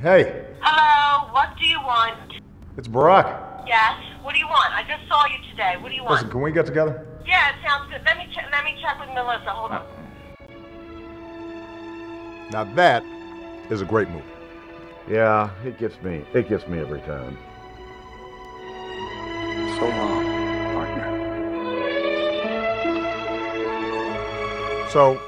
Hey, Hello, what do you want? it's Barack. Yes, what do you want? I just saw you today. What do you want? Listen, can we get together? Yeah, it sounds good. Let me ch- let me check with Melissa. Hold on. Now that is a great movie. Yeah, it gets me. It gets me every time. So long, partner. So,